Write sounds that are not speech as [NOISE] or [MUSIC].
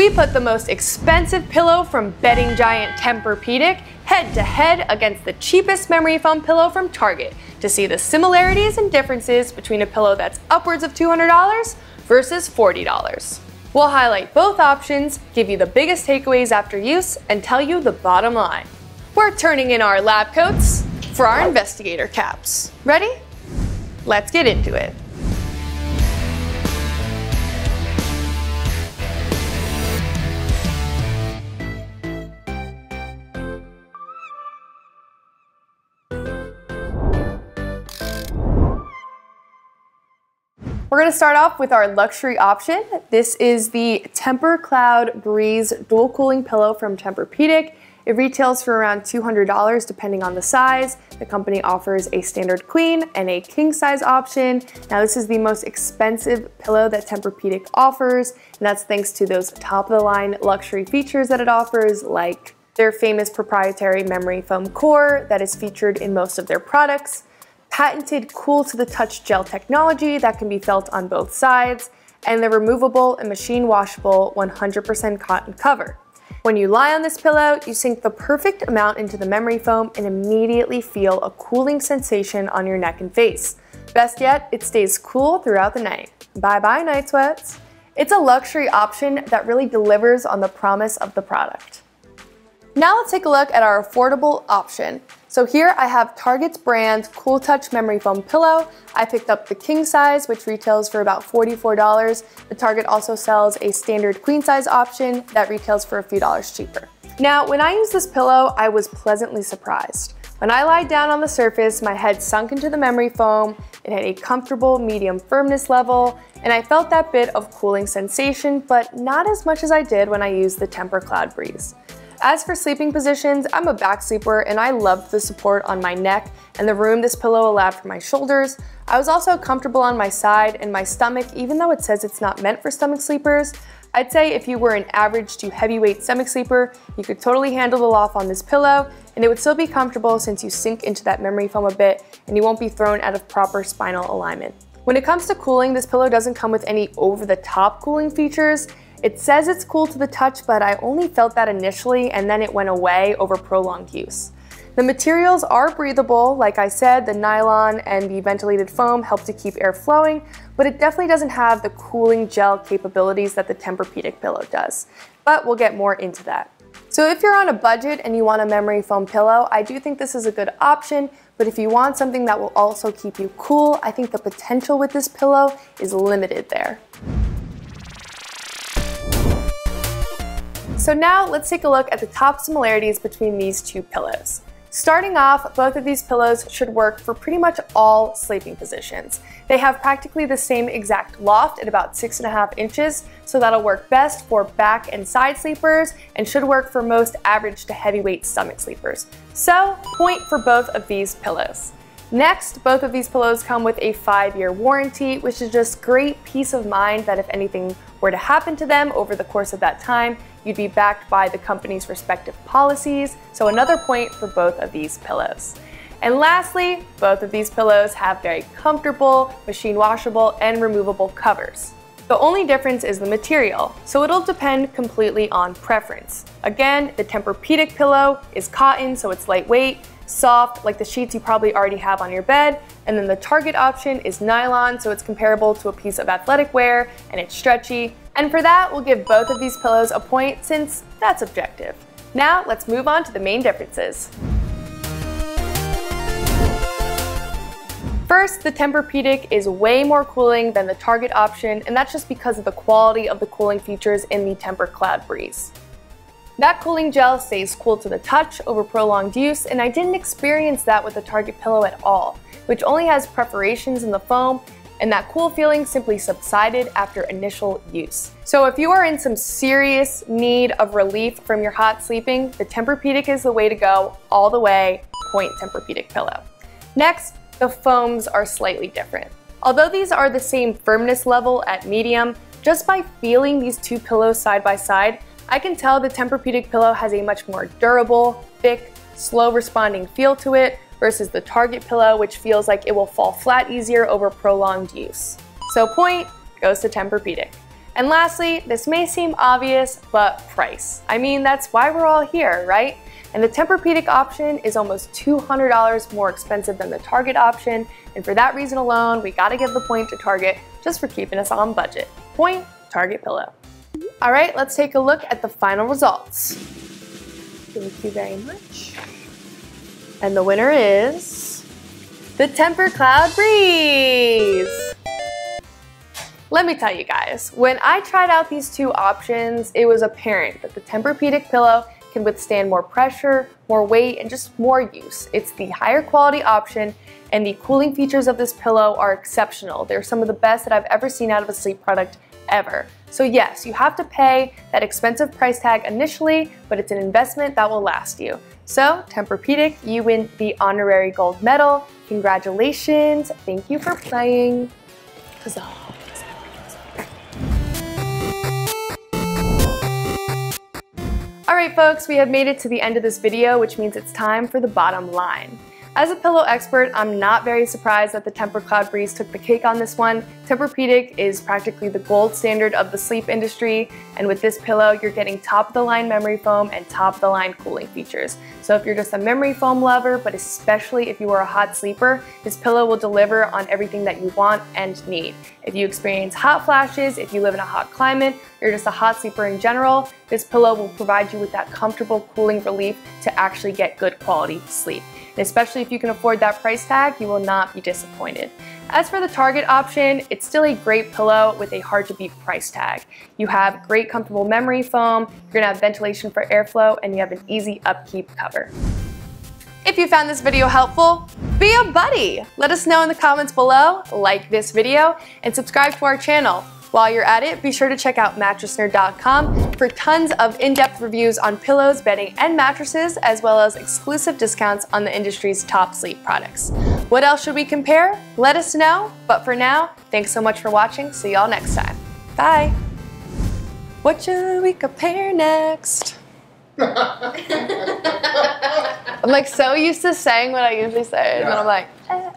We put the most expensive pillow from bedding giant Tempur-Pedic head to head against the cheapest memory foam pillow from Target to see the similarities and differences between a pillow that's upwards of $200 versus $40. We'll highlight both options, give you the biggest takeaways after use, and tell you the bottom line. We're turning in our lab coats for our investigator caps. Ready? Let's get into it. We're going to start off with our luxury option. This is the Tempur-Cloud Breeze dual cooling pillow from Tempur-Pedic. It retails for around $200 depending on the size. The company offers a standard queen and a king size option. Now this is the most expensive pillow that Tempur-Pedic offers, and that's thanks to those top of the line luxury features that it offers like their famous proprietary memory foam core that is featured in most of their products, patented cool to the touch gel technology that can be felt on both sides, and the removable and machine washable 100% cotton cover. When you lie on this pillow, you sink the perfect amount into the memory foam and immediately feel a cooling sensation on your neck and face. Best yet, it stays cool throughout the night. Bye bye night sweats. It's a luxury option that really delivers on the promise of the product. Now let's take a look at our affordable option. So here I have Target's brand Cool Touch Memory Foam Pillow. I picked up the king size, which retails for about $44. The Target also sells a standard queen size option that retails for a few dollars cheaper. Now, when I used this pillow, I was pleasantly surprised. When I lied down on the surface, my head sunk into the memory foam, it had a comfortable medium firmness level, and I felt that bit of cooling sensation, but not as much as I did when I used the Tempur Cloud Breeze. As for sleeping positions, I'm a back sleeper and I loved the support on my neck and the room this pillow allowed for my shoulders. I was also comfortable on my side and my stomach, even though it says it's not meant for stomach sleepers. I'd say if you were an average to heavyweight stomach sleeper, you could totally handle the loft on this pillow and it would still be comfortable since you sink into that memory foam a bit and you won't be thrown out of proper spinal alignment. When it comes to cooling, this pillow doesn't come with any over-the-top cooling features. It says it's cool to the touch, but I only felt that initially and then it went away over prolonged use. The materials are breathable, like I said, the nylon and the ventilated foam help to keep air flowing, but it definitely doesn't have the cooling gel capabilities that the Tempur-Pedic pillow does. But we'll get more into that. So if you're on a budget and you want a memory foam pillow, I do think this is a good option, but if you want something that will also keep you cool, I think the potential with this pillow is limited there. So now let's take a look at the top similarities between these two pillows. Starting off, both of these pillows should work for pretty much all sleeping positions. They have practically the same exact loft at about six and a half inches, so that'll work best for back and side sleepers and should work for most average to heavyweight stomach sleepers. So, point for both of these pillows. Next, both of these pillows come with a five-year warranty, which is just great peace of mind that if anything were to happen to them over the course of that time, you'd be backed by the company's respective policies, so another point for both of these pillows. And lastly, both of these pillows have very comfortable, machine washable, and removable covers. The only difference is the material, so it'll depend completely on preference. Again, the Tempur-Pedic pillow is cotton, so it's lightweight, soft, like the sheets you probably already have on your bed, and then the Target option is nylon, so it's comparable to a piece of athletic wear, and it's stretchy. And for that, we'll give both of these pillows a point since that's objective. Now, let's move on to the main differences. First, the Tempur-Pedic is way more cooling than the Target option, and that's just because of the quality of the cooling features in the Tempur Cloud Breeze. That cooling gel stays cool to the touch over prolonged use, and I didn't experience that with the Target pillow at all, which only has perforations in the foam, and that cool feeling simply subsided after initial use. So if you are in some serious need of relief from your hot sleeping, the Tempur-Pedic is the way to go all the way, point Tempur-Pedic pillow. Next, the foams are slightly different. Although these are the same firmness level at medium, just by feeling these two pillows side by side, I can tell the Tempur-Pedic pillow has a much more durable, thick, slow responding feel to it versus the Target pillow, which feels like it will fall flat easier over prolonged use. So point goes to Tempur-Pedic. And lastly, this may seem obvious, but price. I mean, that's why we're all here, right? And the Tempur-Pedic option is almost $200 more expensive than the Target option, and for that reason alone, we gotta give the point to Target just for keeping us on budget. Point, Target Pillow. All right, let's take a look at the final results. Thank you very much. And the winner is the Tempur-Cloud Breeze. Let me tell you guys, when I tried out these two options, it was apparent that the Tempur-Pedic pillow can withstand more pressure, more weight, and just more use. It's the higher quality option and the cooling features of this pillow are exceptional. They're some of the best that I've ever seen out of a sleep product ever. So yes, you have to pay that expensive price tag initially, but it's an investment that will last you. So Tempur-Pedic, you win the honorary gold medal. Congratulations. Thank you for playing. Huzzah. Alright folks, we have made it to the end of this video, which means it's time for the bottom line. As a pillow expert, I'm not very surprised that the Tempur-Cloud Breeze took the cake on this one. Tempur-Pedic is practically the gold standard of the sleep industry, and with this pillow, you're getting top-of-the-line memory foam and top-of-the-line cooling features. So if you're just a memory foam lover, but especially if you are a hot sleeper, this pillow will deliver on everything that you want and need. If you experience hot flashes, if you live in a hot climate, or you're just a hot sleeper in general, this pillow will provide you with that comfortable cooling relief to actually get good quality sleep. Especially if you can afford that price tag, you will not be disappointed. As for the Target option, it's still a great pillow with a hard to beat price tag. You have great comfortable memory foam, you're gonna have ventilation for airflow, and you have an easy upkeep cover. If you found this video helpful, be a buddy. Let us know in the comments below, like this video, and subscribe to our channel. While you're at it, be sure to check out mattressnerd.com for tons of in-depth reviews on pillows, bedding, and mattresses, as well as exclusive discounts on the industry's top sleep products. What else should we compare? Let us know. But for now, thanks so much for watching. See y'all next time. Bye. What should we compare next? [LAUGHS] I'm like so used to saying what I usually say, yeah. and I'm like, eh.